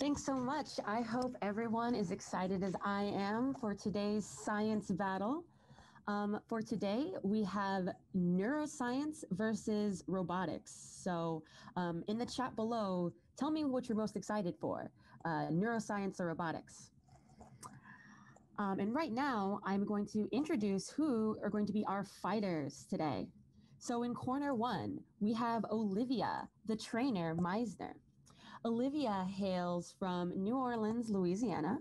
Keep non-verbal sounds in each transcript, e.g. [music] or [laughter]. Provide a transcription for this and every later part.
Thanks so much. I hope everyone is excited as I am for today's science battle. Um, for today, we have neuroscience versus robotics. So, um, in the chat below, tell me what you're most excited for uh, neuroscience or robotics. Um, and right now, I'm going to introduce who are going to be our fighters today. So, in corner one, we have Olivia, the trainer Meisner. Olivia hails from New Orleans, Louisiana.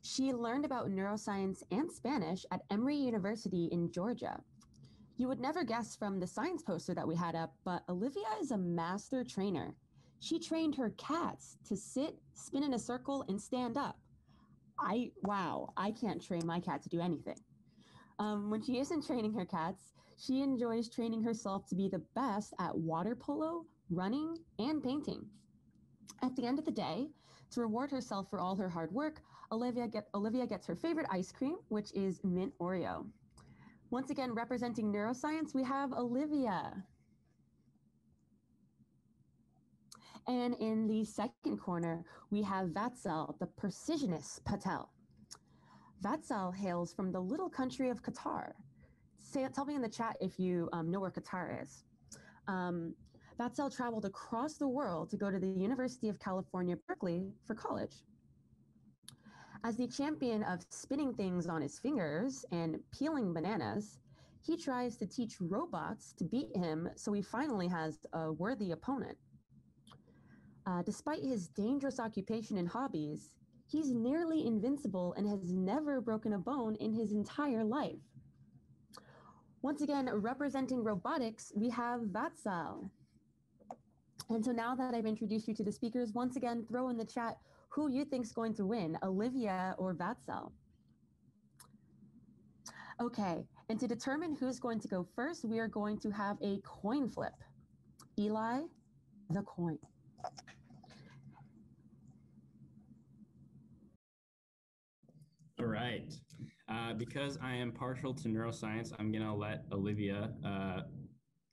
She learned about neuroscience and Spanish at Emory University in Georgia. You would never guess from the science poster that we had up, but Olivia is a master trainer. She trained her cats to sit, spin in a circle, and stand up. I, wow, I can't train my cat to do anything. Um, when she isn't training her cats, she enjoys training herself to be the best at water polo, running, and painting. At the end of the day, to reward herself for all her hard work, Olivia, get, Olivia gets her favorite ice cream, which is mint Oreo. Once again, representing neuroscience, we have Olivia. And in the second corner, we have Vatsal, the precisionist Patel. Vatsal hails from the little country of Qatar. Say, tell me in the chat if you um, know where Qatar is. Um, Vatsal traveled across the world to go to the University of California, Berkeley for college. As the champion of spinning things on his fingers and peeling bananas, he tries to teach robots to beat him so he finally has a worthy opponent. Uh, despite his dangerous occupation and hobbies, he's nearly invincible and has never broken a bone in his entire life. Once again, representing robotics, we have Vatsal. And so now that I've introduced you to the speakers, once again, throw in the chat who you think's going to win, Olivia or Vatsal. Okay, and to determine who's going to go first, we are going to have a coin flip. Eli, the coin. All right. Uh, because I am partial to neuroscience, I'm going to let Olivia uh,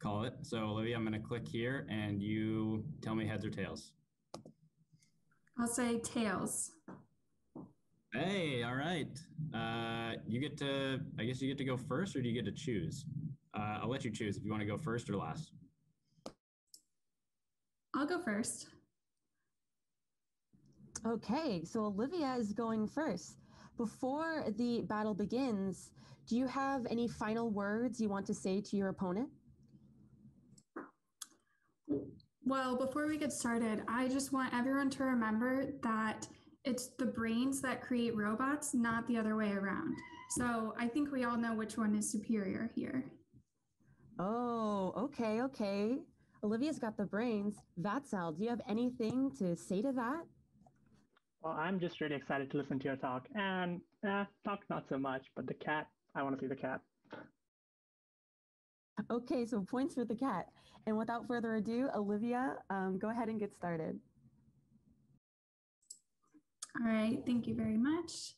call it. So Olivia, I'm going to click here and you tell me heads or tails. I'll say tails. Hey, all right. Uh, you get to, I guess you get to go first or do you get to choose? Uh, I'll let you choose if you want to go first or last. I'll go first. Okay, so Olivia is going first. Before the battle begins, do you have any final words you want to say to your opponent? Well, before we get started, I just want everyone to remember that it's the brains that create robots, not the other way around. So I think we all know which one is superior here. Oh, okay, okay. Olivia's got the brains. Vatsal, do you have anything to say to that? Well, I'm just really excited to listen to your talk. And eh, talk not so much, but the cat, I want to see the cat. Okay, so points for the cat. And without further ado, Olivia, um, go ahead and get started. All right, thank you very much.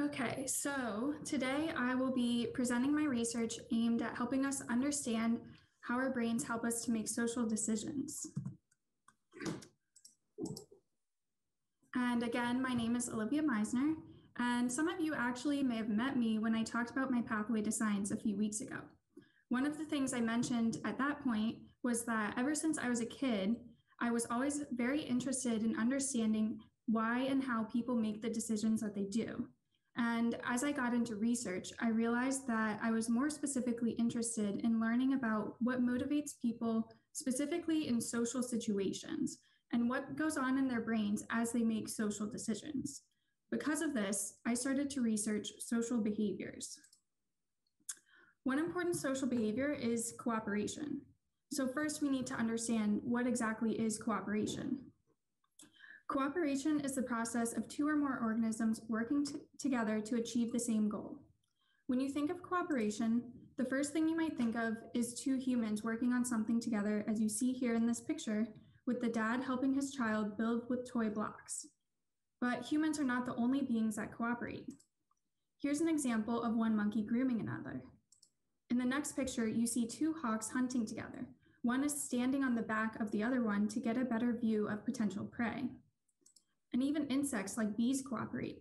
Okay, so today I will be presenting my research aimed at helping us understand how our brains help us to make social decisions. And again, my name is Olivia Meisner, and some of you actually may have met me when I talked about my pathway to science a few weeks ago. One of the things I mentioned at that point was that ever since I was a kid, I was always very interested in understanding why and how people make the decisions that they do. And as I got into research, I realized that I was more specifically interested in learning about what motivates people specifically in social situations and what goes on in their brains as they make social decisions. Because of this, I started to research social behaviors. One important social behavior is cooperation. So first we need to understand what exactly is cooperation. Cooperation is the process of two or more organisms working together to achieve the same goal. When you think of cooperation, the first thing you might think of is two humans working on something together as you see here in this picture, with the dad helping his child build with toy blocks. But humans are not the only beings that cooperate. Here's an example of one monkey grooming another. In the next picture, you see two hawks hunting together. One is standing on the back of the other one to get a better view of potential prey. and even insects like bees cooperate.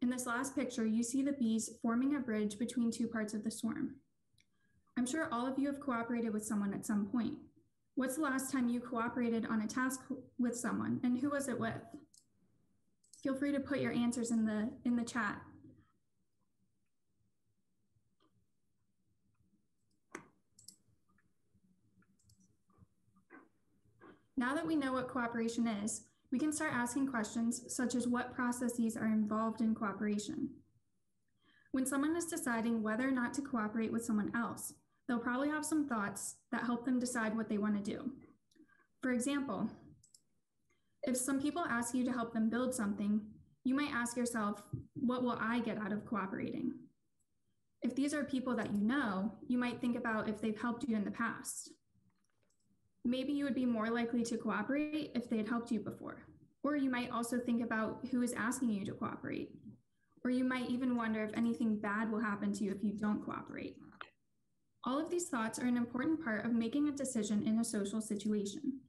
In this last picture, you see the bees forming a bridge between two parts of the swarm. I'm sure all of you have cooperated with someone at some point. What's the last time you cooperated on a task with someone and who was it with? Feel free to put your answers in the in the chat. Now that we know what cooperation is, we can start asking questions such as what processes are involved in cooperation. When someone is deciding whether or not to cooperate with someone else, they'll probably have some thoughts that help them decide what they want to do. For example, if some people ask you to help them build something, you might ask yourself, what will I get out of cooperating? If these are people that you know, you might think about if they've helped you in the past. Maybe you would be more likely to cooperate if they had helped you before. Or you might also think about who is asking you to cooperate. Or you might even wonder if anything bad will happen to you if you don't cooperate. All of these thoughts are an important part of making a decision in a social situation.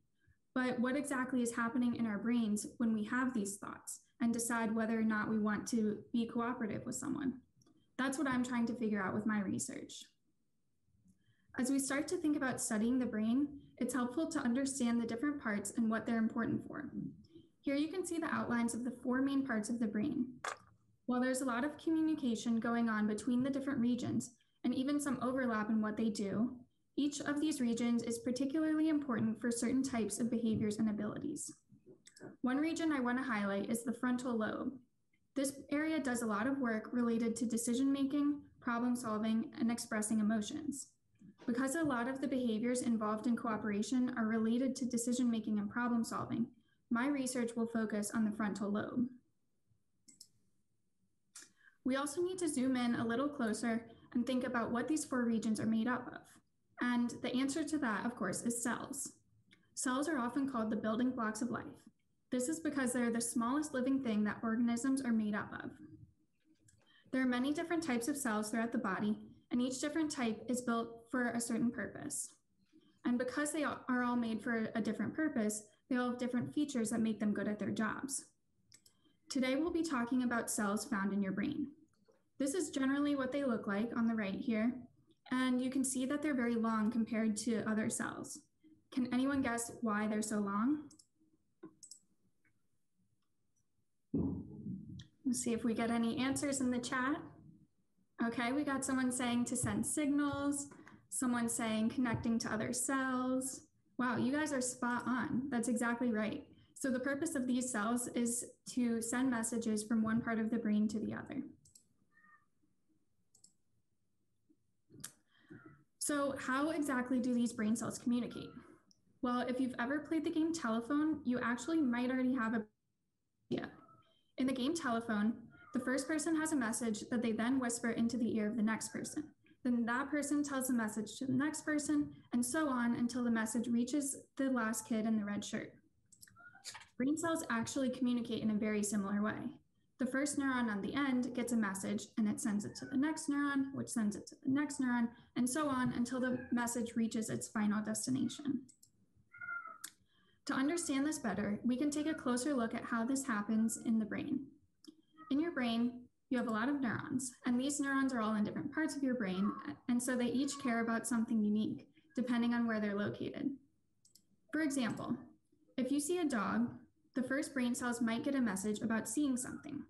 But what exactly is happening in our brains when we have these thoughts and decide whether or not we want to be cooperative with someone? That's what I'm trying to figure out with my research. As we start to think about studying the brain, it's helpful to understand the different parts and what they're important for. Here you can see the outlines of the four main parts of the brain. While there's a lot of communication going on between the different regions, and even some overlap in what they do, each of these regions is particularly important for certain types of behaviors and abilities. One region I want to highlight is the frontal lobe. This area does a lot of work related to decision making, problem solving, and expressing emotions. Because a lot of the behaviors involved in cooperation are related to decision making and problem solving, my research will focus on the frontal lobe. We also need to zoom in a little closer and think about what these four regions are made up of. And the answer to that, of course, is cells. Cells are often called the building blocks of life. This is because they're the smallest living thing that organisms are made up of. There are many different types of cells throughout the body, and each different type is built for a certain purpose. And because they are all made for a different purpose, they all have different features that make them good at their jobs. Today, we'll be talking about cells found in your brain. This is generally what they look like on the right here, and you can see that they're very long compared to other cells. Can anyone guess why they're so long? Let's see if we get any answers in the chat. Okay, we got someone saying to send signals, someone saying connecting to other cells. Wow, you guys are spot on. That's exactly right. So the purpose of these cells is to send messages from one part of the brain to the other. So how exactly do these brain cells communicate? Well, if you've ever played the game Telephone, you actually might already have a idea. In the game Telephone, the first person has a message that they then whisper into the ear of the next person. Then that person tells the message to the next person, and so on until the message reaches the last kid in the red shirt. Brain cells actually communicate in a very similar way. The first neuron on the end gets a message and it sends it to the next neuron, which sends it to the next neuron, and so on until the message reaches its final destination. To understand this better, we can take a closer look at how this happens in the brain. In your brain, you have a lot of neurons, and these neurons are all in different parts of your brain, and so they each care about something unique, depending on where they're located. For example, if you see a dog, the first brain cells might get a message about seeing something.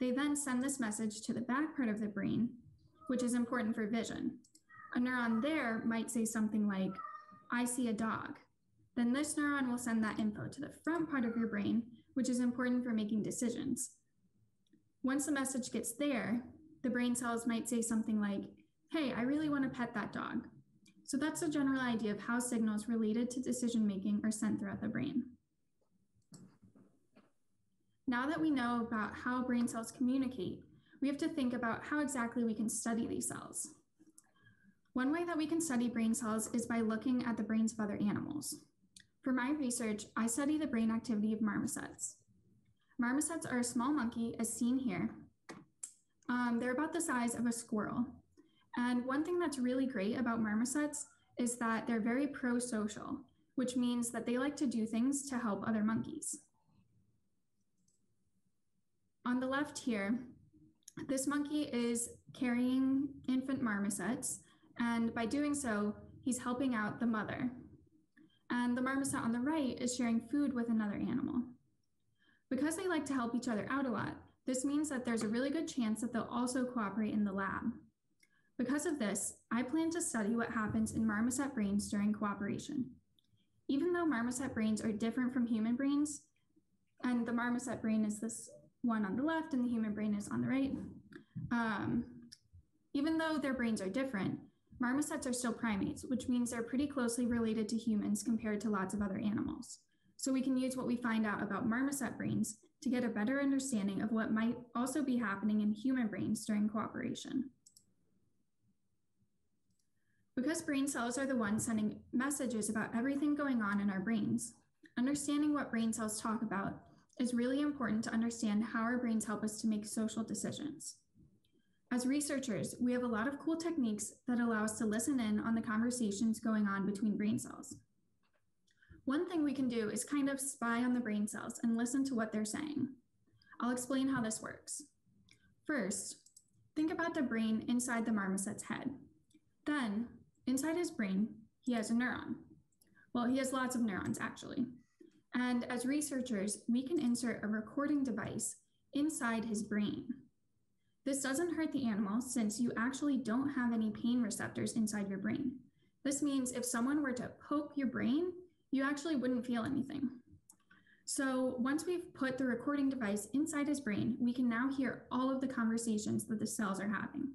They then send this message to the back part of the brain, which is important for vision. A neuron there might say something like, I see a dog. Then this neuron will send that info to the front part of your brain, which is important for making decisions. Once the message gets there, the brain cells might say something like, Hey, I really want to pet that dog. So that's a general idea of how signals related to decision making are sent throughout the brain. Now that we know about how brain cells communicate, we have to think about how exactly we can study these cells. One way that we can study brain cells is by looking at the brains of other animals. For my research, I study the brain activity of marmosets. Marmosets are a small monkey, as seen here. Um, they're about the size of a squirrel. And one thing that's really great about marmosets is that they're very pro-social, which means that they like to do things to help other monkeys. on the left here, this monkey is carrying infant marmosets, and by doing so, he's helping out the mother. And the marmoset on the right is sharing food with another animal. Because they like to help each other out a lot, this means that there's a really good chance that they'll also cooperate in the lab. Because of this, I plan to study what happens in marmoset brains during cooperation. Even though marmoset brains are different from human brains, and the marmoset brain is this one on the left and the human brain is on the right, um, even though their brains are different, marmosets are still primates, which means they're pretty closely related to humans compared to lots of other animals. So we can use what we find out about marmoset brains to get a better understanding of what might also be happening in human brains during cooperation. Because brain cells are the ones sending messages about everything going on in our brains, understanding what brain cells talk about is really important to understand how our brains help us to make social decisions. As researchers, we have a lot of cool techniques that allow us to listen in on the conversations going on between brain cells. One thing we can do is kind of spy on the brain cells and listen to what they're saying. I'll explain how this works. First, think about the brain inside the marmoset's head. Then, inside his brain, he has a neuron. Well, he has lots of neurons, actually. And as researchers, we can insert a recording device inside his brain. This doesn't hurt the animal since you actually don't have any pain receptors inside your brain. This means if someone were to poke your brain, you actually wouldn't feel anything. So once we've put the recording device inside his brain, we can now hear all of the conversations that the cells are having.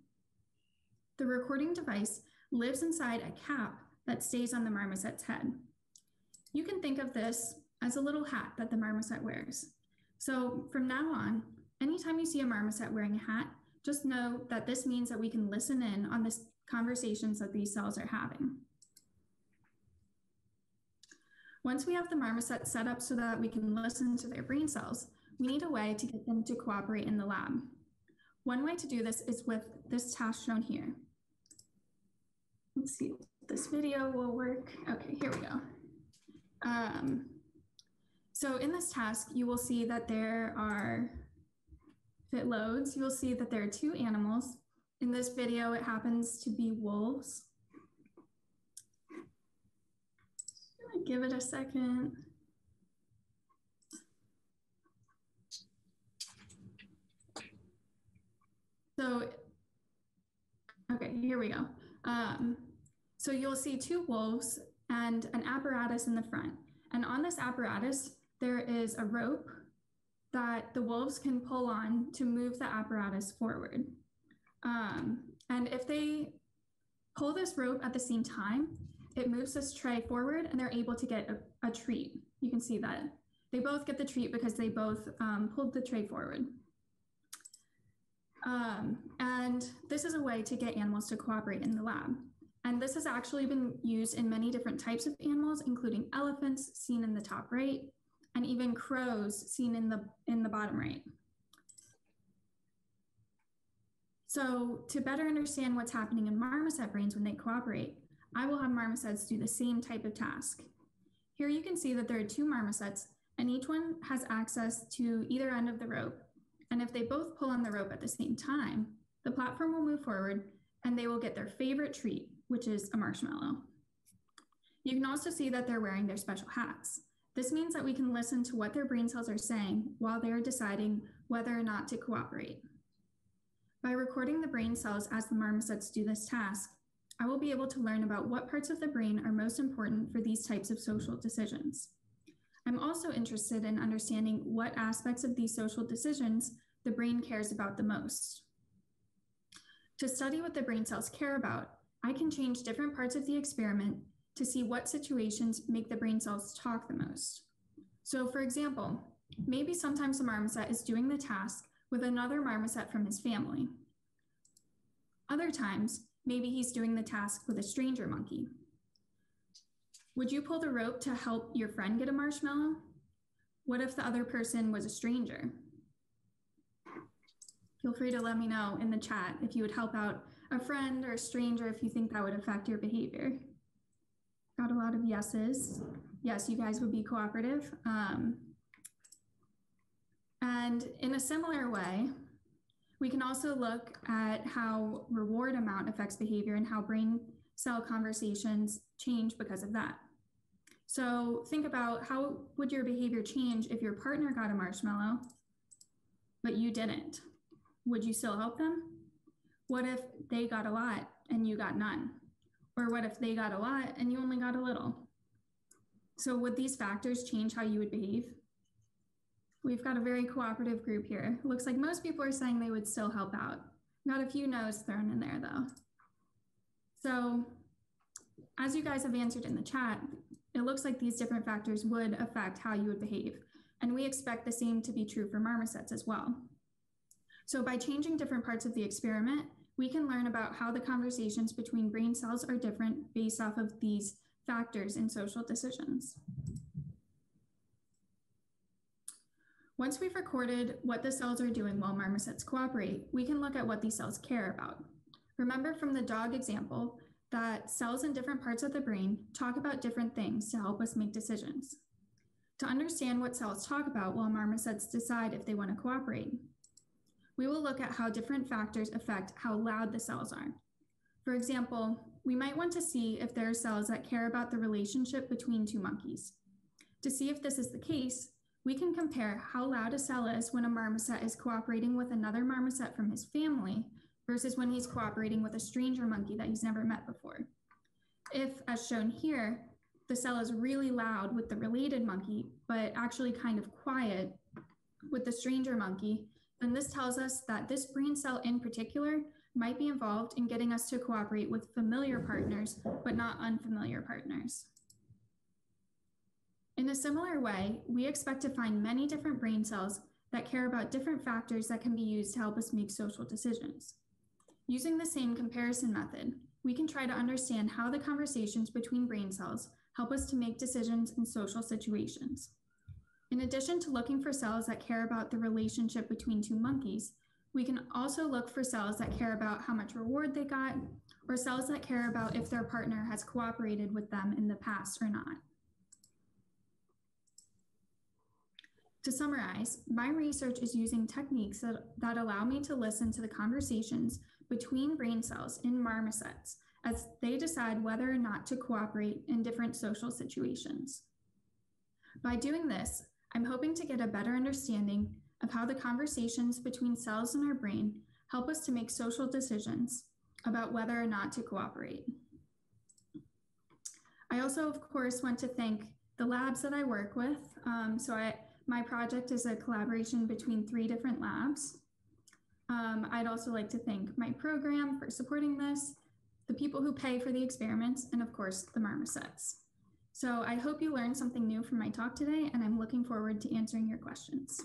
The recording device lives inside a cap that stays on the marmoset's head. You can think of this as a little hat that the marmoset wears. So from now on, anytime you see a marmoset wearing a hat, just know that this means that we can listen in on the conversations that these cells are having. Once we have the marmoset set up so that we can listen to their brain cells, we need a way to get them to cooperate in the lab. One way to do this is with this task shown here. Let's see if this video will work. Okay, here we go. Um, so in this task, you will see that there are, if it loads, you'll see that there are two animals. In this video, it happens to be wolves. Give it a second. So, okay, here we go. Um, so you'll see two wolves and an apparatus in the front. And on this apparatus, there is a rope that the wolves can pull on to move the apparatus forward. Um, and if they pull this rope at the same time, it moves this tray forward and they're able to get a, a treat. You can see that. They both get the treat because they both um, pulled the tray forward. Um, and this is a way to get animals to cooperate in the lab. And this has actually been used in many different types of animals, including elephants, seen in the top right, and even crows, seen in the, in the bottom right. So to better understand what's happening in marmoset brains when they cooperate, I will have marmosets do the same type of task. Here you can see that there are two marmosets and each one has access to either end of the rope. And if they both pull on the rope at the same time, the platform will move forward and they will get their favorite treat, which is a marshmallow. You can also see that they're wearing their special hats. This means that we can listen to what their brain cells are saying while they're deciding whether or not to cooperate. By recording the brain cells as the marmosets do this task, I will be able to learn about what parts of the brain are most important for these types of social decisions. I'm also interested in understanding what aspects of these social decisions the brain cares about the most. To study what the brain cells care about, I can change different parts of the experiment to see what situations make the brain cells talk the most. So for example, maybe sometimes the marmoset is doing the task with another marmoset from his family. Other times, Maybe he's doing the task with a stranger monkey. Would you pull the rope to help your friend get a marshmallow? What if the other person was a stranger? Feel free to let me know in the chat if you would help out a friend or a stranger if you think that would affect your behavior. Got a lot of yeses. Yes, you guys would be cooperative. Um, And in a similar way, we can also look at how reward amount affects behavior and how brain cell conversations change because of that. So think about how would your behavior change if your partner got a marshmallow, but you didn't? Would you still help them? What if they got a lot and you got none? Or what if they got a lot and you only got a little? So would these factors change how you would behave? We've got a very cooperative group here. looks like most people are saying they would still help out. Not a few no's thrown in there though. So as you guys have answered in the chat, it looks like these different factors would affect how you would behave. And we expect the same to be true for marmosets as well. So by changing different parts of the experiment, we can learn about how the conversations between brain cells are different based off of these factors in social decisions. Once we've recorded what the cells are doing while marmosets cooperate, we can look at what these cells care about. Remember from the dog example that cells in different parts of the brain talk about different things to help us make decisions. To understand what cells talk about while marmosets decide if they want to cooperate, we will look at how different factors affect how loud the cells are. For example, we might want to see if there are cells that care about the relationship between two monkeys. To see if this is the case, we can compare how loud a cell is when a marmoset is cooperating with another marmoset from his family versus when he's cooperating with a stranger monkey that he's never met before. If, as shown here, the cell is really loud with the related monkey, but actually kind of quiet with the stranger monkey, then this tells us that this brain cell in particular might be involved in getting us to cooperate with familiar partners, but not unfamiliar partners. In a similar way, we expect to find many different brain cells that care about different factors that can be used to help us make social decisions. Using the same comparison method, we can try to understand how the conversations between brain cells help us to make decisions in social situations. In addition to looking for cells that care about the relationship between two monkeys, we can also look for cells that care about how much reward they got, or cells that care about if their partner has cooperated with them in the past or not. To summarize, my research is using techniques that, that allow me to listen to the conversations between brain cells in marmosets as they decide whether or not to cooperate in different social situations. By doing this, I'm hoping to get a better understanding of how the conversations between cells in our brain help us to make social decisions about whether or not to cooperate. I also, of course, want to thank the labs that I work with. Um, so I, my project is a collaboration between three different labs. Um, I'd also like to thank my program for supporting this, the people who pay for the experiments, and of course, the marmosets. So I hope you learned something new from my talk today, and I'm looking forward to answering your questions.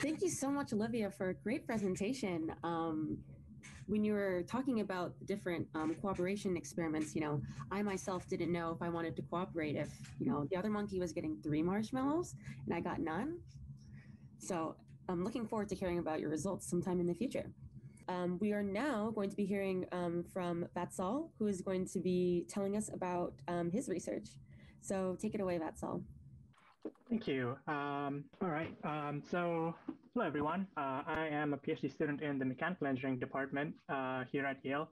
Thank you so much, Olivia, for a great presentation. Um, when you were talking about the different um, cooperation experiments, you know, I myself didn't know if I wanted to cooperate if, you know, the other monkey was getting three marshmallows and I got none. So I'm looking forward to hearing about your results sometime in the future. Um, we are now going to be hearing um, from Vatsal, who is going to be telling us about um, his research. So take it away, Vatsal. Thank you. Um, all right. Um, so Hello, everyone. Uh, I am a PhD student in the Mechanical Engineering Department uh, here at Yale.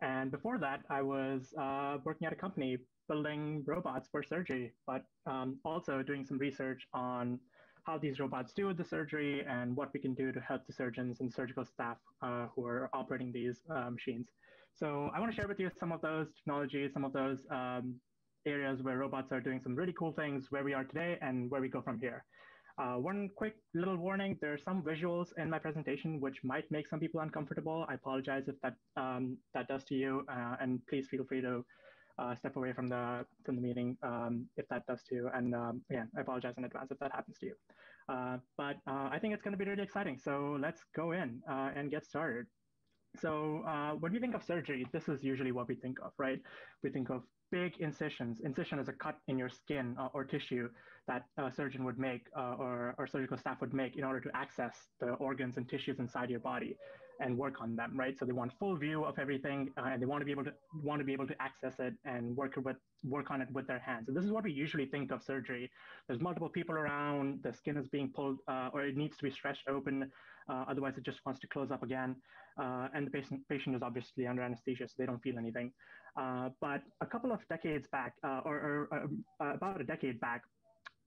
And before that, I was uh, working at a company building robots for surgery, but um, also doing some research on how these robots do the surgery and what we can do to help the surgeons and surgical staff uh, who are operating these uh, machines. So I want to share with you some of those technologies, some of those um, areas where robots are doing some really cool things, where we are today and where we go from here. Uh, one quick little warning, there are some visuals in my presentation which might make some people uncomfortable. I apologize if that, um, that does to you, uh, and please feel free to uh, step away from the, from the meeting um, if that does to you. And um, again, I apologize in advance if that happens to you. Uh, but uh, I think it's going to be really exciting. So let's go in uh, and get started. So when we think of surgery, this is usually what we think of, right? We think of big incisions. Incision is a cut in your skin uh, or tissue that a surgeon would make uh, or, or surgical staff would make in order to access the organs and tissues inside your body. And work on them, right? So they want full view of everything, uh, and they want to be able to want to be able to access it and work with work on it with their hands. And this is what we usually think of surgery. There's multiple people around, the skin is being pulled, uh, or it needs to be stretched open. Uh, otherwise, it just wants to close up again. Uh, and the patient patient is obviously under anesthesia, so they don't feel anything. Uh, but a couple of decades back, uh, or, or about a decade back,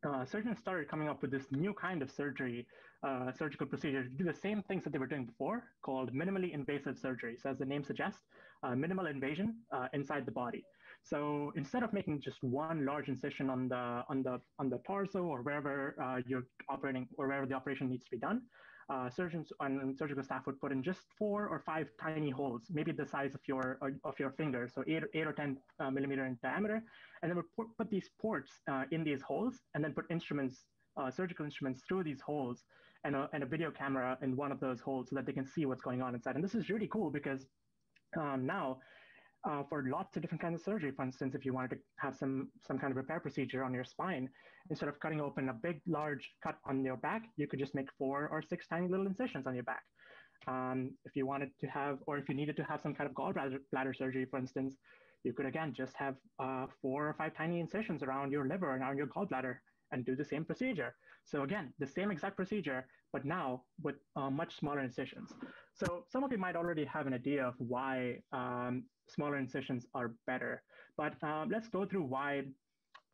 uh, surgeons started coming up with this new kind of surgery, uh, surgical procedure to do the same things that they were doing before, called minimally invasive surgery. So, as the name suggests, uh, minimal invasion uh, inside the body. So, instead of making just one large incision on the on the on the torso or wherever uh, you're operating or wherever the operation needs to be done, uh, surgeons and surgical staff would put in just four or five tiny holes, maybe the size of your of your finger, so eight, eight or ten uh, millimeter in diameter, and then would put, these ports uh, in these holes, and then put instruments, uh, surgical instruments, through these holes, and a, and a video camera in one of those holes, so that they can see what's going on inside. And this is really cool because um, now uh, for lots of different kinds of surgery. For instance, if you wanted to have some some kind of repair procedure on your spine, instead of cutting open a big, large cut on your back, you could just make four or six tiny little incisions on your back. Um, if you wanted to have, or if you needed to have some kind of gallbladder bladder surgery, for instance, you could again just have uh, four or five tiny incisions around your liver and around your gallbladder and do the same procedure. So again, the same exact procedure, but now with uh, much smaller incisions. So some of you might already have an idea of why um, smaller incisions are better, but um, let's go through why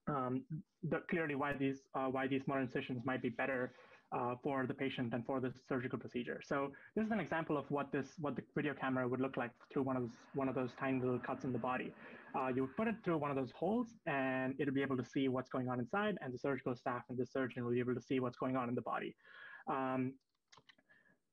um, the, clearly why these uh, why these smaller incisions might be better uh, for the patient and for the surgical procedure. So this is an example of what this what the video camera would look like through one of those one of those tiny little cuts in the body. Uh, you would put it through one of those holes, and it'll be able to see what's going on inside, and the surgical staff and the surgeon will be able to see what's going on in the body. Um,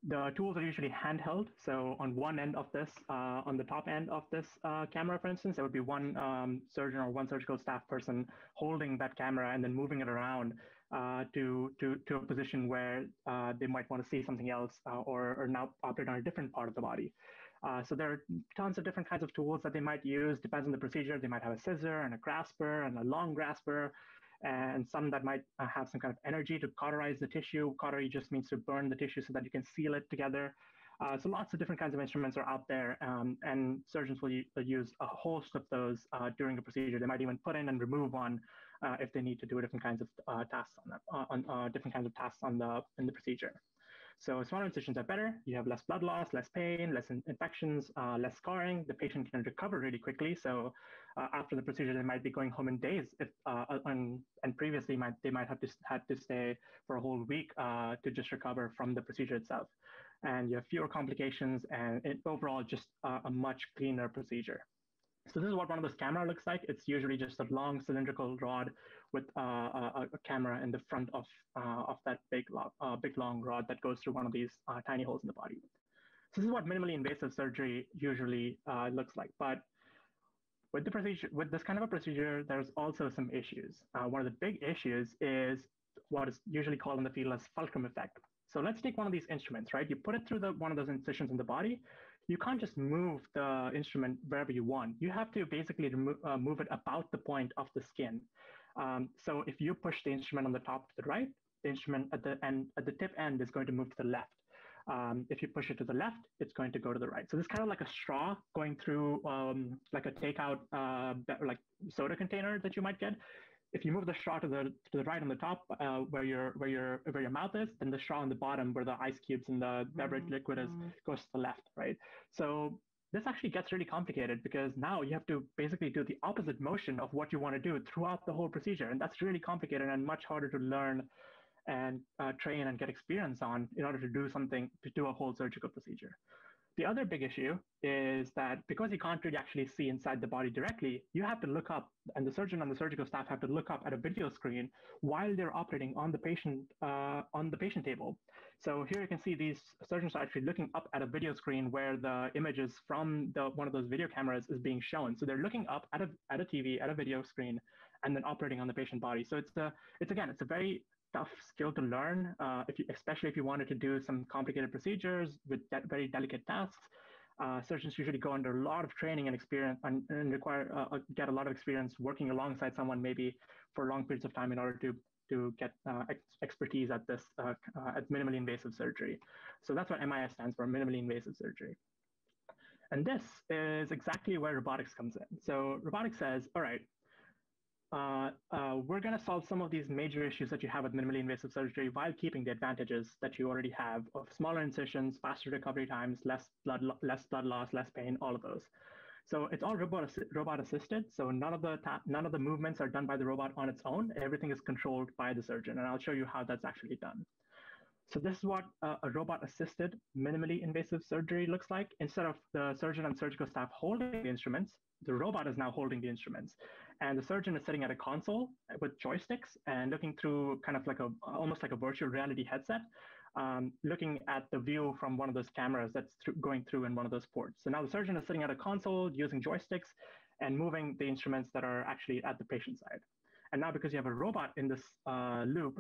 the tools are usually handheld. So on one end of this, uh, on the top end of this uh, camera, for instance, there would be one um, surgeon or one surgical staff person holding that camera and then moving it around uh, to, to, to a position where uh, they might want to see something else uh, or, or now operate on a different part of the body. Uh, so there are tons of different kinds of tools that they might use. Depends on the procedure. They might have a scissor and a grasper and a long grasper and some that might uh, have some kind of energy to cauterize the tissue. Cautery just means to burn the tissue so that you can seal it together. Uh, so lots of different kinds of instruments are out there, um, and surgeons will, will, use a host of those uh, during a procedure. They might even put in and remove one uh, if they need to do different kinds of uh, tasks on, that, uh, on different kinds of tasks on the in the procedure. So smaller incisions are better. You have less blood loss, less pain, less in infections, uh, less scarring. The patient can recover really quickly. So uh, after the procedure, they might be going home in days. If uh, and, and previously, might they might have to had to stay for a whole week uh, to just recover from the procedure itself. And you have fewer complications, and it, overall, just a much cleaner procedure. So this is what one of those camera looks like. It's usually just a long cylindrical rod with uh, a, a, camera in the front of, uh, of that big, uh, big long rod that goes through one of these tiny holes in the body. So this is what minimally invasive surgery usually looks like. But with the procedure, with this kind of a procedure, there's also some issues. One of the big issues is what is usually called in the field as fulcrum effect. So let's take one of these instruments, right? You put it through the, one of those incisions in the body, you can't just move the instrument wherever you want. You have to basically remove, uh, move it about the point of the skin. Um, so if you push the instrument on the top to the right, the instrument at the end at the tip end is going to move to the left. Um, if you push it to the left, it's going to go to the right. So this is kind of like a straw going through um, like a takeout uh, like soda container that you might get if you move the straw to the to the right on the top uh, where your where your where your mouth is, then the straw on the bottom where the ice cubes and the beverage mm-hmm. liquid is goes to the left, right? So this actually gets really complicated because now you have to basically do the opposite motion of what you want to do throughout the whole procedure, and that's really complicated and much harder to learn and uh, train and get experience on in order to do something to do a whole surgical procedure. The other big issue is that because you can't really actually see inside the body directly, you have to look up, and the surgeon and the surgical staff have to look up at a video screen while they're operating on the patient uh, on the patient table. So here you can see these surgeons are actually looking up at a video screen where the images from the one of those video cameras is being shown. So they're looking up at a at a TV at a video screen, and then operating on the patient body. So it's a it's again it's a very tough skill to learn, uh, if you, especially if you wanted to do some complicated procedures with de- very delicate tasks. Uh, surgeons usually go under a lot of training and experience and, and require uh, uh, get a lot of experience working alongside someone maybe for long periods of time in order to to get uh, ex expertise at this uh, uh, at minimally invasive surgery. So that's what MIS stands for, minimally invasive surgery. And this is exactly where robotics comes in. So robotics says, all right, uh, uh, we're going to solve some of these major issues that you have with minimally invasive surgery while keeping the advantages that you already have of smaller incisions, faster recovery times, less blood, less blood loss, less pain, all of those. So it's all robot, robot assisted. So none of the none of the movements are done by the robot on its own. Everything is controlled by the surgeon, and I'll show you how that's actually done. So this is what uh, a robot assisted minimally invasive surgery looks like. Instead of the surgeon and surgical staff holding the instruments, the robot is now holding the instruments. And the surgeon is sitting at a console with joysticks and looking through kind of like a almost like a virtual reality headset, um, looking at the view from one of those cameras that's th going through in one of those ports. So now the surgeon is sitting at a console using joysticks and moving the instruments that are actually at the patient side. And now because you have a robot in this uh, loop,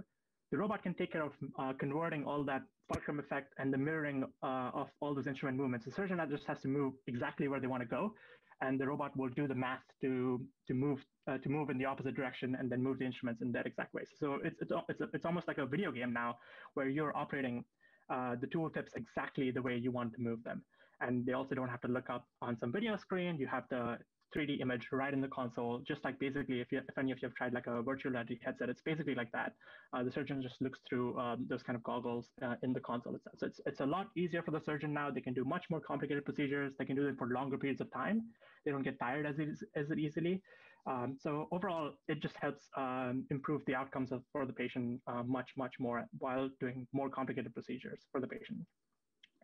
the robot can take care of uh, converting all that fulcrum effect and the mirroring uh, of all those instrument movements. The surgeon just has to move exactly where they want to go, and the robot will do the math to to move uh, to move in the opposite direction and then move the instruments in that exact way. So it's it's it's, it's almost like a video game now, where you're operating uh, the tooltips exactly the way you want to move them. And they also don't have to look up on some video screen. You have the 3D image right in the console, just like basically if, you, if any of you have tried like a virtual reality headset, it's basically like that. Uh, the surgeon just looks through um, those kind of goggles uh, in the console itself. So it's, it's a lot easier for the surgeon now. They can do much more complicated procedures. They can do it for longer periods of time. They don't get tired as, it, as it easily. Um, so overall, it just helps um, improve the outcomes of, for the patient uh, much, much more while doing more complicated procedures for the patient.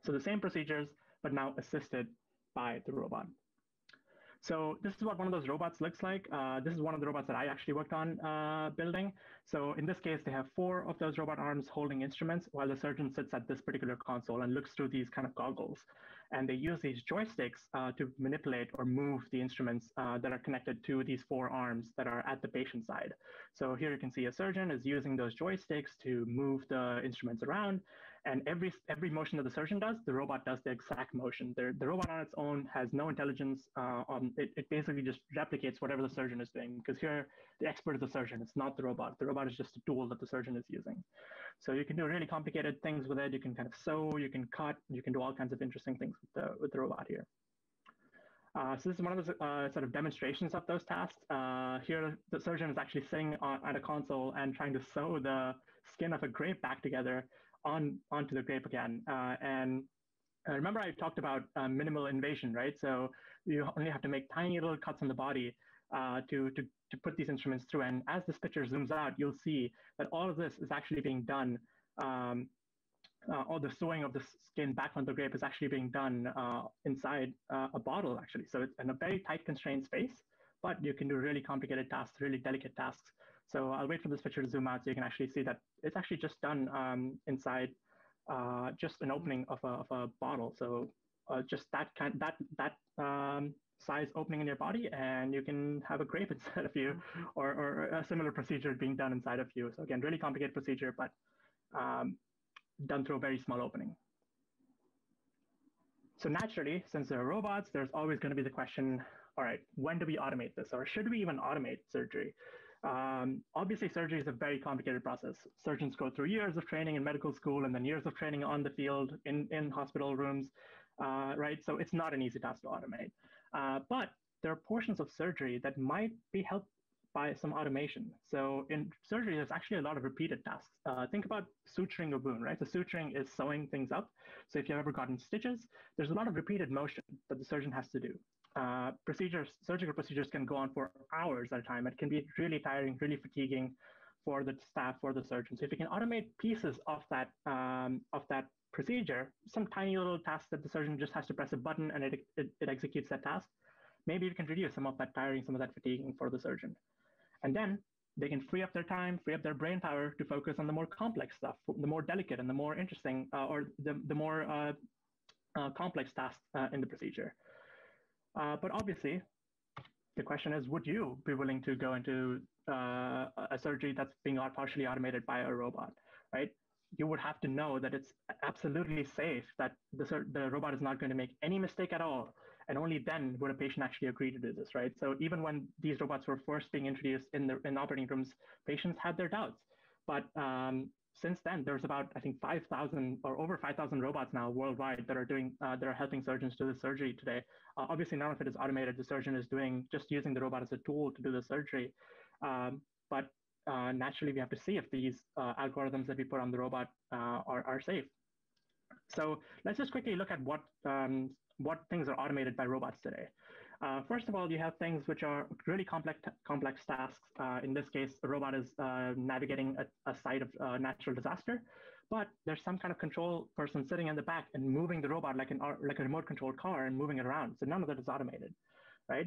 So the same procedures, but now assisted by the robot. So this is what one of those robots looks like. Uh, this is one of the robots that I actually worked on uh, building. So in this case, they have four of those robot arms holding instruments while the surgeon sits at this particular console and looks through these kind of goggles. And they use these joysticks uh, to manipulate or move the instruments uh, that are connected to these four arms that are at the patient side. So here you can see a surgeon is using those joysticks to move the instruments around. And every every motion that the surgeon does, the robot does the exact motion. The, the robot on its own has no intelligence. Uh, on it, it basically just replicates whatever the surgeon is doing. Because here, the expert is the surgeon. It's not the robot. The robot is just a tool that the surgeon is using. So you can do really complicated things with it. You can kind of sew. You can cut. You can do all kinds of interesting things with the with the robot here. Uh, so this is one of the uh, sort of demonstrations of those tasks. Uh, here, the surgeon is actually sitting on, at a console and trying to sew the skin of a grape back together on onto the grape again. Uh, and uh, remember, I talked about uh, minimal invasion, right? So you only have to make tiny little cuts on the body uh, to, to, to put these instruments through. And as this picture zooms out, you'll see that all of this is actually being done. Um, uh, all the sewing of the skin back on the grape is actually being done uh, inside a bottle, actually. So it's in a very tight, constrained space, but you can do really complicated tasks, really delicate tasks so I'll wait for this picture to zoom out so you can actually see that it's actually just done um, inside uh, just an opening of a, of a bottle. So uh, just that kind that that um, size opening in your body, and you can have a grape [laughs] inside of you, or, or a similar procedure being done inside of you. So again, really complicated procedure, but um, done through a very small opening. So naturally, since there are robots, there's always going to be the question, all right, when do we automate this? Or should we even automate surgery? Um, obviously, surgery is a very complicated process. Surgeons go through years of training in medical school and then years of training on the field in, in hospital rooms, uh, right? So it's not an easy task to automate. Uh, but there are portions of surgery that might be helped by some automation. So in surgery, there's actually a lot of repeated tasks. Uh, think about suturing a wound, right? So suturing is sewing things up. So if you've ever gotten stitches, there's a lot of repeated motion that the surgeon has to do uh, procedures, surgical procedures can go on for hours at a time. It can be really tiring, really fatiguing for the staff, for the surgeon. So if you can automate pieces of that um, of that procedure, some tiny little task that the surgeon just has to press a button and it, it, it executes that task, maybe you can reduce some of that tiring, some of that fatiguing for the surgeon. And then they can free up their time, free up their brain power to focus on the more complex stuff, the more delicate and the more interesting, uh, or the, the more uh, uh, complex tasks uh, in the procedure. Uh, but obviously, the question is, would you be willing to go into uh, a surgery that's being partially automated by a robot, right? You would have to know that it's absolutely safe, that the, the robot is not going to make any mistake at all. And only then would a patient actually agree to do this, right? So even when these robots were first being introduced in the in operating rooms, patients had their doubts. But um, since then, there's about I think 5,000 or over 5,000 robots now worldwide that are doing uh, that are helping surgeons do the surgery today. Uh, obviously, none of it is automated. The surgeon is doing just using the robot as a tool to do the surgery. Um, but uh, naturally, we have to see if these uh, algorithms that we put on the robot uh, are, are safe. So let's just quickly look at what um, what things are automated by robots today. Uh, first of all, you have things which are really complex complex tasks. Uh, in this case, a robot is uh, navigating a, a, site of uh, natural disaster, but there's some kind of control person sitting in the back and moving the robot like an like a remote controlled car and moving it around. So none of that is automated, right?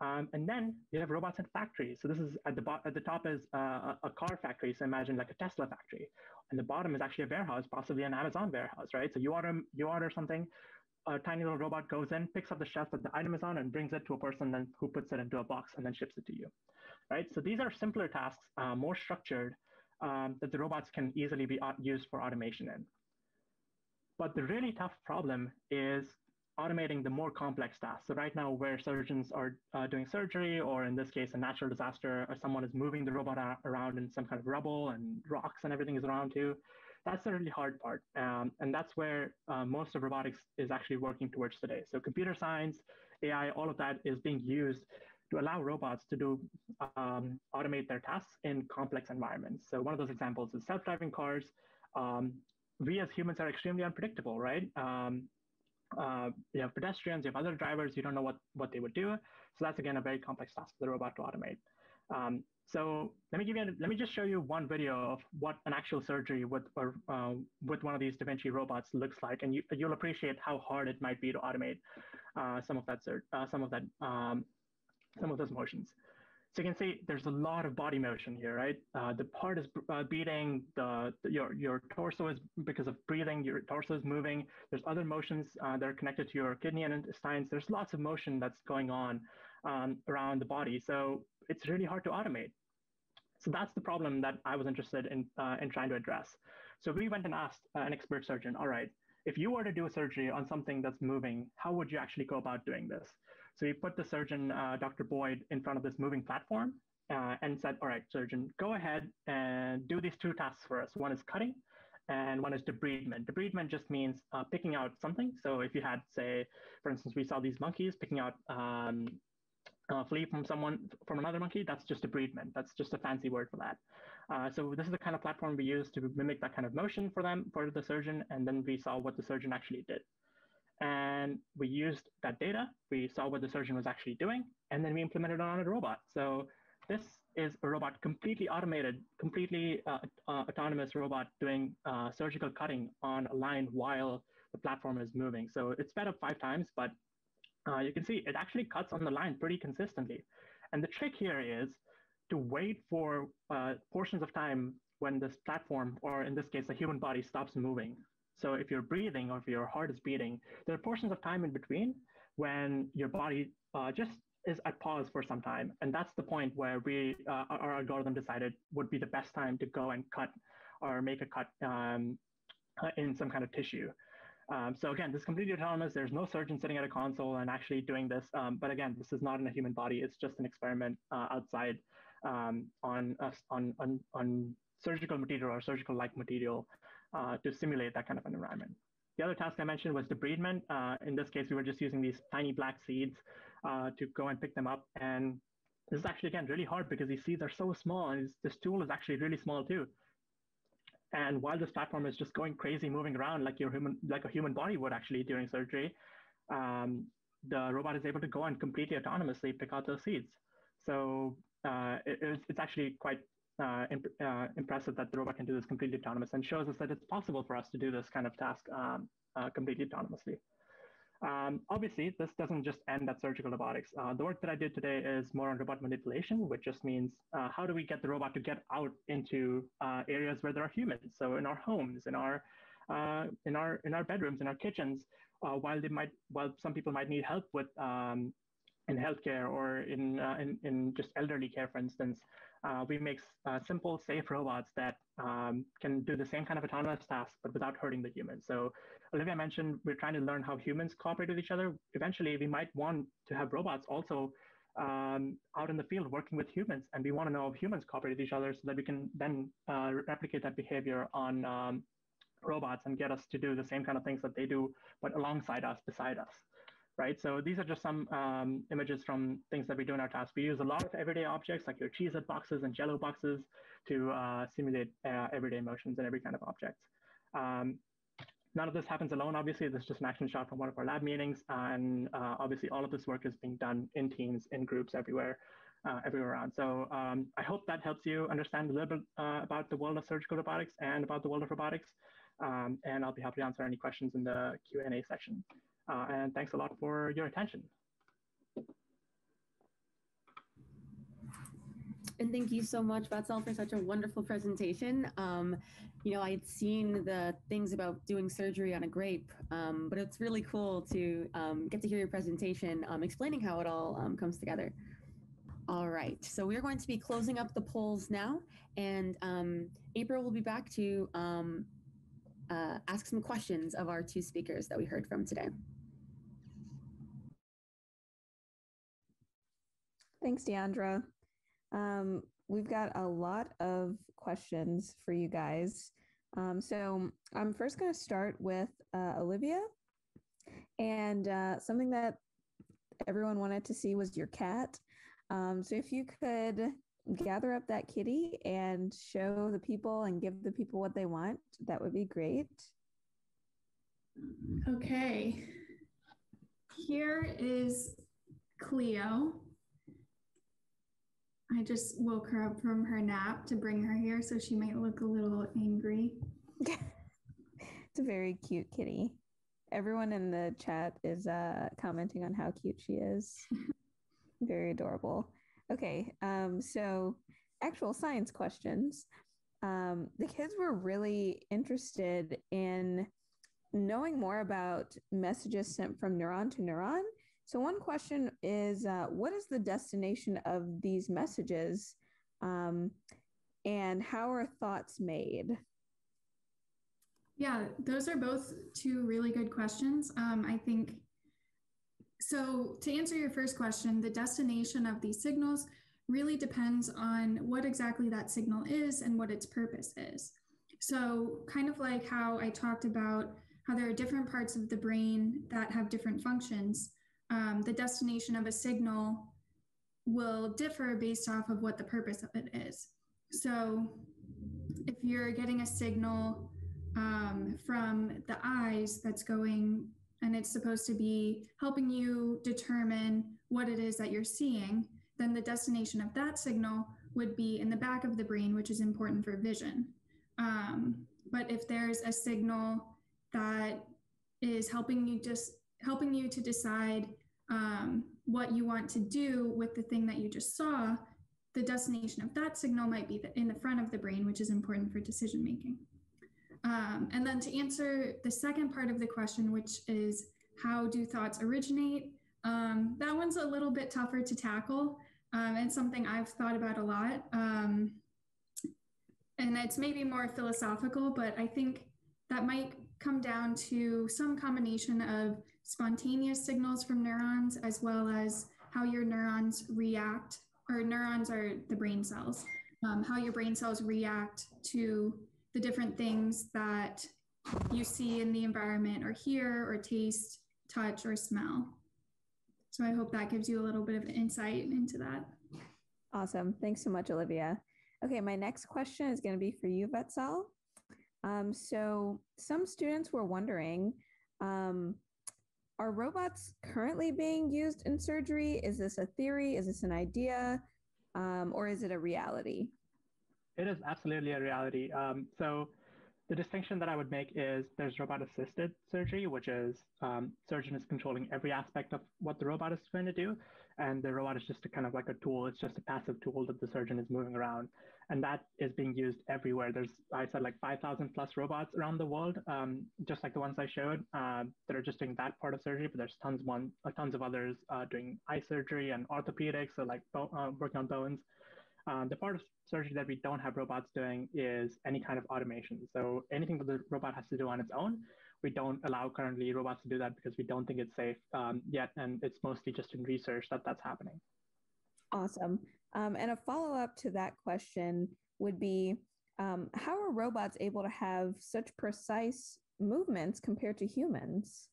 Um, and then you have robots in factories. So this is at the at the top is uh, a car factory. So imagine like a Tesla factory, and the bottom is actually a warehouse, possibly an Amazon warehouse, right? So you order you order something, a tiny little robot goes in, picks up the shelf that the item is on, and brings it to a person then who puts it into a box and then ships it to you, right? So these are simpler tasks, uh, more structured, um, that the robots can easily be used for automation in. But the really tough problem is automating the more complex tasks. So right now, where surgeons are uh, doing surgery, or in this case, a natural disaster, or someone is moving the robot around in some kind of rubble and rocks and everything is around too, that's the really hard part. Um, and that's where uh, most of robotics is actually working towards today. So computer science, AI, all of that is being used to allow robots to do um, automate their tasks in complex environments. So one of those examples is self-driving cars. Um, we as humans are extremely unpredictable, right? Um, uh, you have pedestrians, you have other drivers, you don't know what, what they would do. So that's again a very complex task for the robot to automate. Um, so let me give you, let me just show you one video of what an actual surgery with, or, uh, with one of these Da Vinci robots looks like, and you, you'll appreciate how hard it might be to automate uh, some of that, uh, some of that, um, some of those motions. So you can see there's a lot of body motion here, right? Uh, the heart is uh, beating, the, the, your, your torso is, because of breathing, your torso is moving. There's other motions uh, that are connected to your kidney and intestines. There's lots of motion that's going on um, around the body. So it's really hard to automate. So that's the problem that I was interested in, uh, in trying to address. So we went and asked uh, an expert surgeon, all right, if you were to do a surgery on something that's moving, how would you actually go about doing this? So we put the surgeon, uh, Dr. Boyd, in front of this moving platform uh, and said, all right, surgeon, go ahead and do these two tasks for us. One is cutting and one is debridement. Debridement just means uh, picking out something. So if you had, say, for instance, we saw these monkeys picking out um, a flea from someone from another monkey, that's just debridement. That's just a fancy word for that. Uh, so this is the kind of platform we use to mimic that kind of motion for them, for the surgeon, and then we saw what the surgeon actually did and we used that data. We saw what the surgeon was actually doing, and then we implemented it on a robot. So this is a robot completely automated, completely uh, uh, autonomous robot doing uh, surgical cutting on a line while the platform is moving. So it's sped up five times, but uh, you can see it actually cuts on the line pretty consistently. And the trick here is to wait for uh, portions of time when this platform, or in this case, the human body stops moving. So if you're breathing or if your heart is beating, there are portions of time in between when your body uh, just is at pause for some time. And that's the point where we, uh, our algorithm decided would be the best time to go and cut or make a cut um, uh, in some kind of tissue. Um, so again, this is completely autonomous. There's no surgeon sitting at a console and actually doing this. Um, but again, this is not in a human body. It's just an experiment uh, outside um, on, on, on, on surgical material or surgical-like material uh, to simulate that kind of an environment. The other task I mentioned was debridement. Uh, in this case, we were just using these tiny black seeds uh, to go and pick them up. And this is actually, again, really hard because these seeds are so small and this tool is actually really small too. And while this platform is just going crazy, moving around like your human, like a human body would actually during surgery, um, the robot is able to go and completely autonomously pick out those seeds. So uh, it, it's, actually quite uh, imp uh, impressive that the robot can do this completely autonomous and shows us that it's possible for us to do this kind of task um, uh, completely autonomously. Um, obviously, this doesn't just end at surgical robotics. Uh, the work that I did today is more on robot manipulation, which just means uh, how do we get the robot to get out into uh, areas where there are humans? So in our homes, in our in our in our bedrooms, in our kitchens, while they might while some people might need help with um, in healthcare or in, uh, in, in just elderly care, for instance, uh, we make uh, simple, safe robots that um, can do the same kind of autonomous tasks, but without hurting the humans. So Olivia mentioned we're trying to learn how humans cooperate with each other. Eventually, we might want to have robots also um, out in the field working with humans, and we want to know if humans cooperate with each other so that we can then uh, replicate that behavior on um, robots and get us to do the same kind of things that they do, but alongside us, beside us. Right. So these are just some um, images from things that we do in our task. We use a lot of everyday objects like your cheese boxes and jello boxes to uh, simulate uh, everyday motions and every kind of object. Um, none of this happens alone, obviously. This is just an action shot from one of our lab meetings. And uh, obviously, all of this work is being done in teams, in groups everywhere. Uh, everywhere around. So um, I hope that helps you understand a little bit uh, about the world of surgical robotics and about the world of robotics. Um, and I'll be happy to answer any questions in the Q&A section. Uh, and thanks a lot for your attention. And thank you so much, Vatsal, for such a wonderful presentation. Um, you know, I had seen the things about doing surgery on a grape, um, but it's really cool to um, get to hear your presentation um, explaining how it all um, comes together. All right, so we're going to be closing up the polls now, and um, April will be back to uh, ask some questions of our two speakers that we heard from today. Thanks, Deandra. Um, we've got a lot of questions for you guys. Um, so I'm first going to start with uh, Olivia. And uh, something that everyone wanted to see was your cat. Um, so if you could gather up that kitty and show the people and give the people what they want, that would be great. Okay. Here is Cleo. I just woke her up from her nap to bring her here, so she might look a little angry. [laughs] it's a very cute kitty. Everyone in the chat is uh, commenting on how cute she is. [laughs] very adorable. Okay, um, so actual science questions. Um, the kids were really interested in knowing more about messages sent from neuron to neuron. So, one question is uh, what is the destination of these messages um, and how are thoughts made? Yeah, those are both two really good questions. Um, I think so, to answer your first question, the destination of these signals really depends on what exactly that signal is and what its purpose is. So, kind of like how I talked about how there are different parts of the brain that have different functions, um, the destination of a signal will differ based off of what the purpose of it is. So, if you're getting a signal um, from the eyes that's going and it's supposed to be helping you determine what it is that you're seeing, then the destination of that signal would be in the back of the brain, which is important for vision. Um, but if there's a signal that is helping you just helping you to decide um, what you want to do with the thing that you just saw, the destination of that signal might be in the front of the brain, which is important for decision making. Um, and then to answer the second part of the question, which is how do thoughts originate? Um, that one's a little bit tougher to tackle um, and something I've thought about a lot. Um, and it's maybe more philosophical, but I think that might come down to some combination of spontaneous signals from neurons as well as how your neurons react, or neurons are the brain cells, um, how your brain cells react to the different things that you see in the environment or hear or taste, touch or smell. So I hope that gives you a little bit of insight into that. Awesome. Thanks so much, Olivia. Okay, my next question is going to be for you, Vatsal. Um, so some students were wondering, um, are robots currently being used in surgery? Is this a theory? Is this an idea? Um, or is it a reality? It is absolutely a reality. Um, so the distinction that I would make is there's robot assisted surgery, which is um, surgeon is controlling every aspect of what the robot is going to do. And the robot is just a kind of like a tool. It's just a passive tool that the surgeon is moving around. And that is being used everywhere. There's, I said, like 5,000 plus robots around the world, um, just like the ones I showed uh, that are just doing that part of surgery. But there's tons, one, uh, tons of others uh, doing eye surgery and orthopedics, so like uh, working on bones. Um, the part of surgery that we don't have robots doing is any kind of automation. So anything that the robot has to do on its own, we don't allow currently robots to do that because we don't think it's safe um, yet, and it's mostly just in research that that's happening. Awesome. Um, and a follow up to that question would be um, how are robots able to have such precise movements compared to humans?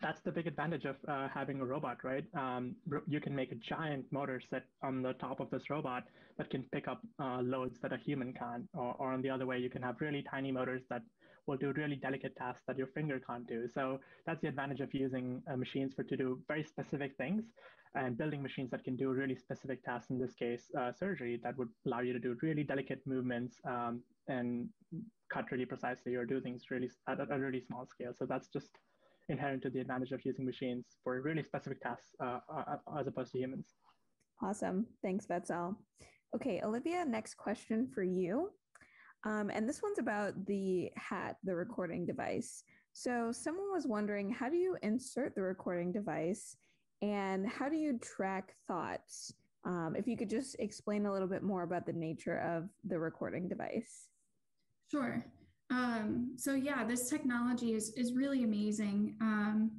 That's the big advantage of uh, having a robot, right? Um, you can make a giant motor sit on the top of this robot that can pick up uh, loads that a human can, or, or on the other way, you can have really tiny motors that will do really delicate tasks that your finger can't do. So that's the advantage of using uh, machines for to do very specific things and building machines that can do really specific tasks, in this case, uh, surgery, that would allow you to do really delicate movements um, and cut really precisely or do things really at a, really small scale. So that's just inherent to the advantage of using machines for really specific tasks uh, as opposed to humans. Awesome. Thanks, Vatsal. Okay, Olivia, next question for you. Um, and this one's about the hat, the recording device. So, someone was wondering how do you insert the recording device and how do you track thoughts? Um, if you could just explain a little bit more about the nature of the recording device. Sure. Um, so, yeah, this technology is, is really amazing. Um,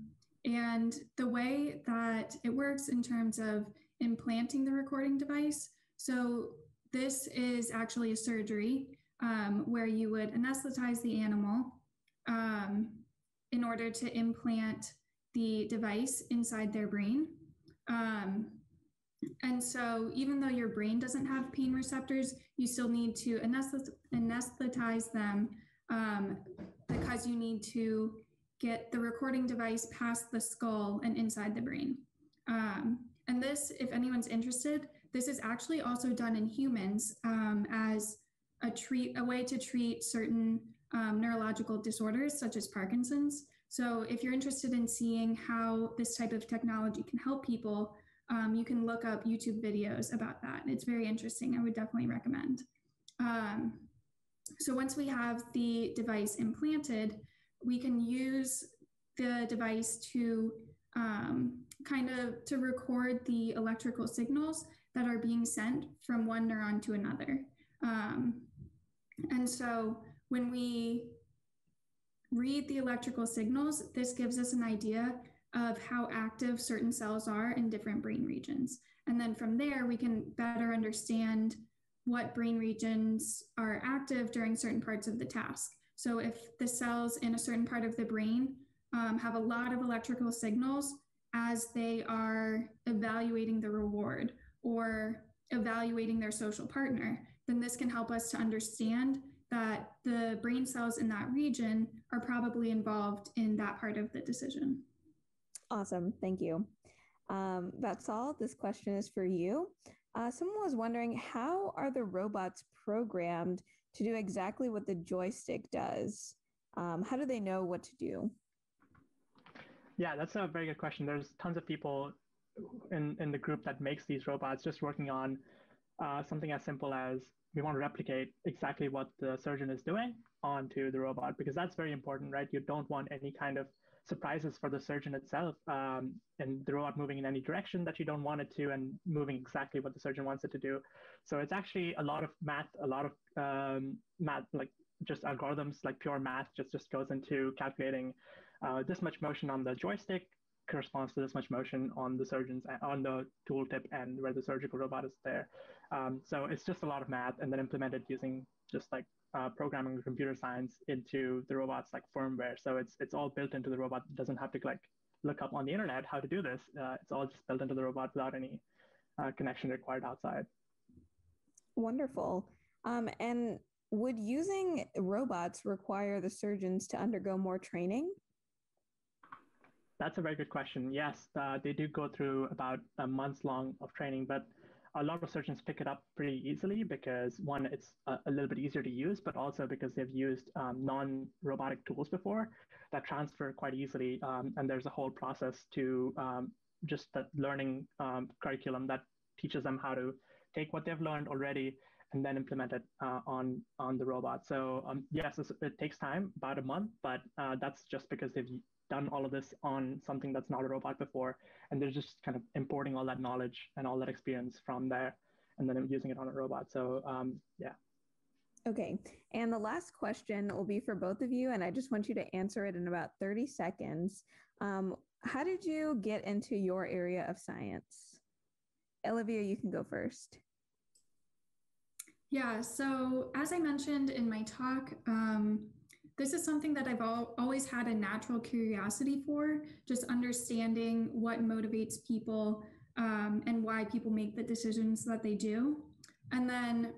and the way that it works in terms of implanting the recording device. So, this is actually a surgery um, where you would anesthetize the animal um, in order to implant the device inside their brain. Um, and so, even though your brain doesn't have pain receptors, you still need to anesthetize them um, because you need to get the recording device past the skull and inside the brain. Um, and this, if anyone's interested, this is actually also done in humans um, as a treat a way to treat certain um, neurological disorders such as Parkinson's. So if you're interested in seeing how this type of technology can help people, um, you can look up YouTube videos about that. It's very interesting. I would definitely recommend. Um, so once we have the device implanted, we can use the device to um, kind of to record the electrical signals that are being sent from one neuron to another. Um, and so when we read the electrical signals, this gives us an idea of how active certain cells are in different brain regions. And then from there, we can better understand what brain regions are active during certain parts of the task. So if the cells in a certain part of the brain um, have a lot of electrical signals as they are evaluating the reward or evaluating their social partner, then this can help us to understand that the brain cells in that region are probably involved in that part of the decision. Awesome. Thank you. Um, that's all. This question is for you. Uh, someone was wondering how are the robots programmed to do exactly what the joystick does? Um, how do they know what to do? Yeah, that's a very good question. There's tons of people in, in the group that makes these robots just working on uh, something as simple as we want to replicate exactly what the surgeon is doing onto the robot because that's very important, right? You don't want any kind of surprises for the surgeon itself um, and the robot moving in any direction that you don't want it to and moving exactly what the surgeon wants it to do. So it's actually a lot of math, a lot of um, math, like just algorithms, like pure math just, just goes into calculating uh, this much motion on the joystick corresponds to this much motion on the surgeon's on the tooltip and where the surgical robot is there. Um, so it's just a lot of math and then implemented using just like uh, programming computer science into the robot's like firmware. So it's it's all built into the robot. It doesn't have to like look up on the internet how to do this. Uh, it's all just built into the robot without any uh, connection required outside. Wonderful. Um, and would using robots require the surgeons to undergo more training? That's a very good question. Yes, uh, they do go through about a month long of training, but a lot of surgeons pick it up pretty easily because one, it's a, a little bit easier to use, but also because they've used um, non-robotic tools before that transfer quite easily. Um, and there's a whole process to um, just the learning um, curriculum that teaches them how to take what they've learned already and then implement it uh, on on the robot. So um, yes, it takes time, about a month, but uh, that's just because they've done all of this on something that's not a robot before, and they're just kind of importing all that knowledge and all that experience from there, and then using it on a robot. So um, yeah. Okay, and the last question will be for both of you, and I just want you to answer it in about 30 seconds. Um, how did you get into your area of science? Olivia, you can go first. Yeah, so as I mentioned in my talk, um, this is something that I've al- always had a natural curiosity for, just understanding what motivates people um, and why people make the decisions that they do. And then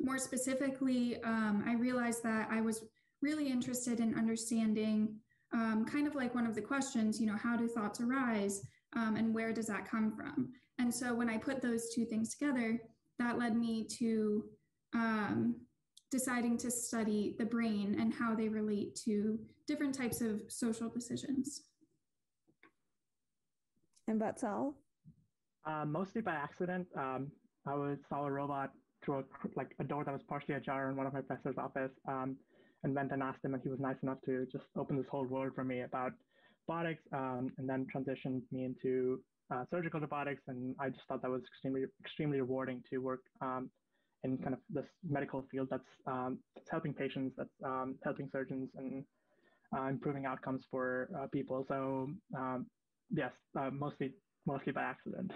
more specifically, um, I realized that I was really interested in understanding um, kind of like one of the questions, you know, how do thoughts arise um, and where does that come from? And so when I put those two things together, that led me to um, deciding to study the brain and how they relate to different types of social decisions. And Vatsal? Uh, mostly by accident. Um, I was saw a robot through a, like a door that was partially ajar in one of my professor's office, um, and went and asked him, and he was nice enough to just open this whole world for me about robotics, um, and then transitioned me into uh, surgical robotics, and I just thought that was extremely extremely rewarding to work um, in kind of this medical field that's, um, that's helping patients, that's um, helping surgeons, and uh, improving outcomes for uh, people. So um, yes, uh, mostly mostly by accident.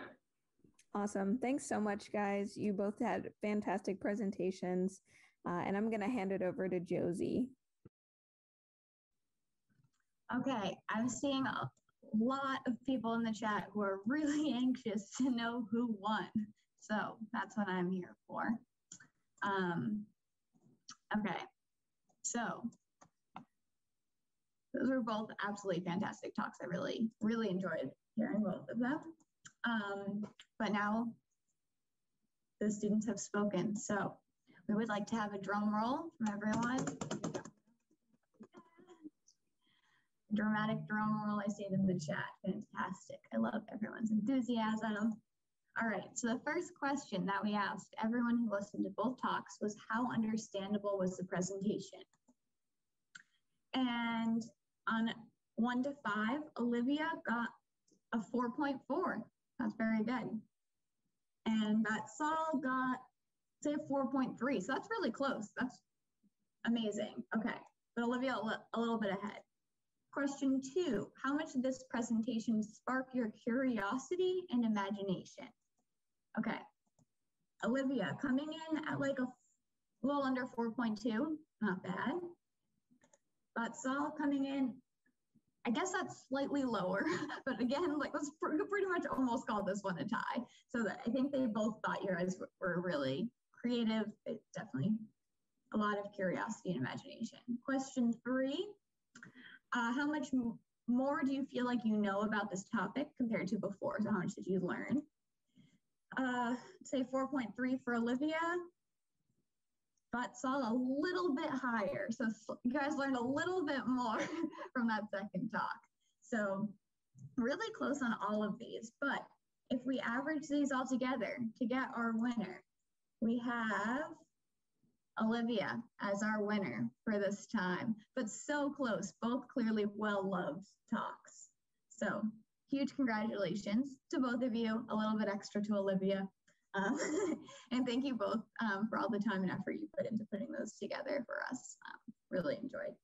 Awesome. Thanks so much, guys. You both had fantastic presentations. Uh, and I'm going to hand it over to Josie. Okay, I'm seeing a lot of people in the chat who are really [laughs] anxious to know who won. So that's what I'm here for. Um, okay, so those were both absolutely fantastic talks. I really, really enjoyed hearing both of them. Um, but now the students have spoken. So we would like to have a drum roll from everyone. Dramatic drum roll, I see it in the chat. Fantastic. I love everyone's enthusiasm. All right, so the first question that we asked everyone who listened to both talks was how understandable was the presentation? And on one to five, Olivia got a 4.4. That's very good. And Vatsal got, say, a 4.3. So that's really close. That's amazing. Okay. But Olivia, a little bit ahead. Question two How much did this presentation spark your curiosity and imagination? Okay. Olivia, coming in at like a little under 4.2, not bad. But Saul coming in, I guess that's slightly lower, [laughs] but again, like let's pretty much almost call this one a tie. So I think they both thought your eyes were really creative. It's definitely a lot of curiosity and imagination. Question three, uh, how much more do you feel like you know about this topic compared to before? So how much did you learn? Uh, say 4.3 for Olivia, but saw a little bit higher. So you guys learned a little bit more [laughs] from that second talk. So really close on all of these, but if we average these all together to get our winner, we have Olivia as our winner for this time, but so close, both clearly well-loved talks. So huge congratulations to both of you, a little bit extra to Olivia. Um, [laughs] and thank you both um, for all the time and effort you put into putting those together for us. Um, really enjoyed